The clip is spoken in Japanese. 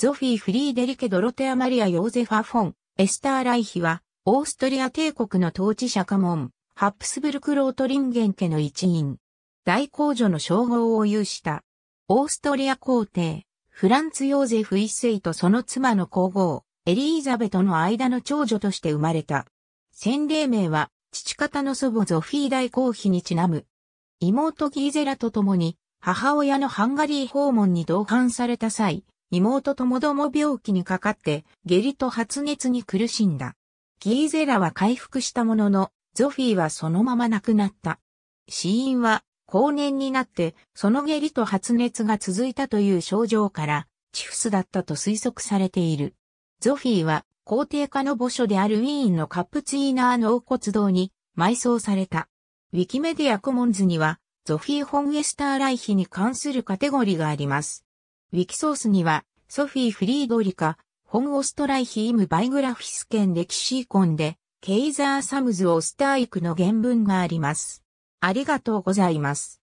ゾフィー・フリーデリケ・ドロテア・マリア・ヨーゼファ・フォン、エスター・ライヒは、オーストリア帝国の統治者家紋、ハプスブルクロートリンゲン家の一員。大公女の称号を有した。オーストリア皇帝、フランツ・ヨーゼフ一世とその妻の皇后、エリーザベトの間の長女として生まれた。洗礼名は、父方の祖母ゾフィー大公妃にちなむ。妹ギーゼラと共に、母親のハンガリー訪問に同伴された際、妹ともども病気にかかって、下痢と発熱に苦しんだ。ギーゼラは回復したものの、ゾフィーはそのまま亡くなった。死因は、後年になって、その下痢と発熱が続いたという症状から、チフスだったと推測されている。ゾフィーは皇帝家の墓所であるウィーンのカップツィーナー納骨堂に埋葬された。ウィキメディアコモンズにはゾフィー・ホンエスターライヒに関するカテゴリーがあります。ウィキソースにはソフィー・フリードリカ、ホンオストライヒーム・バイグラフィス県歴史コンでケイザー・サムズ・オスターイクの原文があります。ありがとうございます。